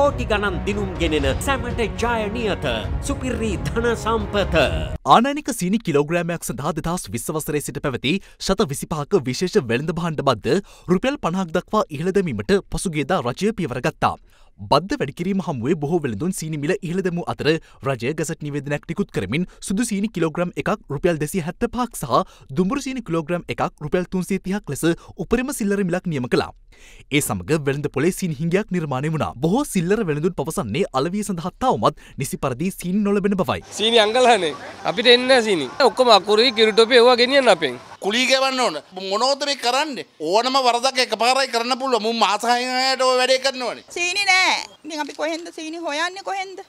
කෝටි ගණන් දිනුම් ගෙනෙන සැමට ජයනියත සුපිර්රී ධන සම්පත. ආනනික සීනි කිලෝග්‍රෑමයක් සඳහා දෙදස් විශ්වසරේ සිට පැවති ශත විසිපාක විශේෂ වෙළඳ භාණ්ඩ බද්ධ රුපියල් පණහක් දක්වා ඉහළදමීමට පසුගේදා රජය පියවරගත්තා. බද්ධ වැඩිකිරීම හමුවේ බොහෝ වෙළඳුන් සීනි මිල ඉහළදමු අතර රජය ගැසට නිවේදනයක් නිකුත් කරමින් සුදු සීනි කිලෝග්‍රම් එකක් රුපියල් දෙසි හැත්ත පහක් සහ දුඹුරු සීනි කිලෝග්‍රම් එකක් රුපියල් තුන්සේ තිහක් ලෙස උපරිම සිල්ලර මිලක් නියම කළා. ඒ සමග වෙළඳ පොලේ සීනි හිඟයක් නිර්මාණය වුණා. බොහෝ සිල්ලර වෙළඳුන් පවසන්නේ අලවිය සඳහා තවමත් නිසි පරිදි සීනි නොලබෙන බවයි. සීනි අංගලහනේ අපිට එන්න සීනි ඔක්කොම අකුරුයි කිරිටොපි ඒවා ගෙනියන්න අපෙන් කුලී ගෙවන්න ඕන. මොනෝද මේ කරන්නේ? ඕනම වරදක් එකපාරයි කරන්න පුළුවන්. මුන් මාස හයකට ඔය වැඩේ කරනවනේ. සීනි නෑ. ඉතින් අපි කොහෙන්ද සීනි හොයන්නේ කොහෙන්ද?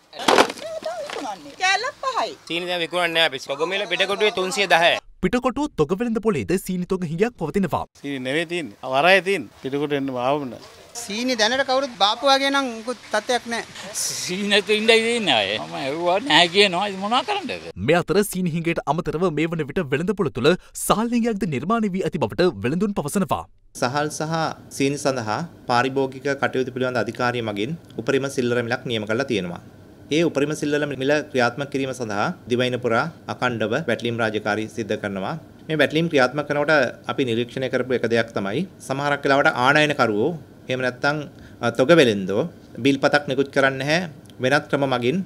කෑල්ලක් පහයි. සීනි දැන් විකුණන්නේ නැහැ අපි. කොගොමෙල පිටකොටුවේ 310 පිටකොටුව තොග වෙළඳ පොලේද සීනි තොග හිඟයක් පවතිනවා. සීනි නෙවෙයි තියෙන්නේ. වරයි තියෙන්නේ. පිටකොට එන්න ආවම සීනි දැනට කවුරුත් බාපු වගේ නම් මුකුත් තත්ත්වයක් නැහැ. සීනක ඉඳයි දෙන්නේ අය. මම ඇහුවා නැහැ කියනවා. මොනවා කරන්නද? මේ අතර සීනි හිඟයට අමතරව මේ වන විට වෙළඳ පොළ තුළ සහල් හිඟයක්ද නිර්මාණය වී ඇති බවට වෙළඳුන් පවසනවා. සහල් සහ සීනි සඳහා පාරිභෝගික කටයුතු පිළිබඳ අධිකාරිය මගින් උපරිම සිල්ලර මිලක් නියම කරලා තියෙනවා. ඒ උපරිම සිල්ලර මිල ක්‍රියාත්මක කිරීම සඳහා දිවයින පුරා අකණ්ඩව වැටලීම් රාජකාරී සිද්ධ කරනවා. මේ වැටලීම් ක්‍රියාත්මක කරනකොට අපි නිරීක්ෂණය කරපු එක දෙයක් තමයි සමහරක් වෙලාවට ආනයනකරුවෝ එහෙම නැත්නම් තොග වෙලෙන්දෝ බිල්පතක් නිකුත් කරන්නේ නැහැ වෙනත් ක්‍රම මගින්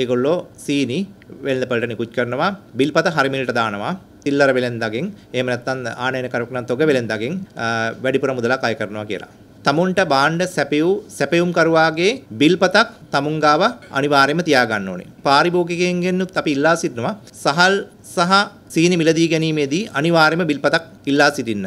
ඒගොල්ලෝ සීනි වෙළඳපළට නිකුත් කරනවා බිල්පත හරිමිලට දානවා සිල්ලර වෙලෙන්දගෙන් එහෙම නැත්නම් ආනයනකරුකනම් තොග වෙලෙන්දගෙන් වැඩිපුර මුදලක් අය කරනවා කියලා. තමුන්ට බාණ්ඩ සැපියූ සැපයුම්කරුවාගේ බිල්පතක් තමුන් ගාව අනිවාර්යයෙන්ම තියාගන්න ඕනේ. පාරිභෝගිකයන්ගෙන්නුත් අපි ඉල්ලා සිටිනවා සහල් සහ සීනි මිලදී ගැනීමේදී අනිවාර්යයෙන්ම බිල්පතක් ඉල්ලා සිටින්න.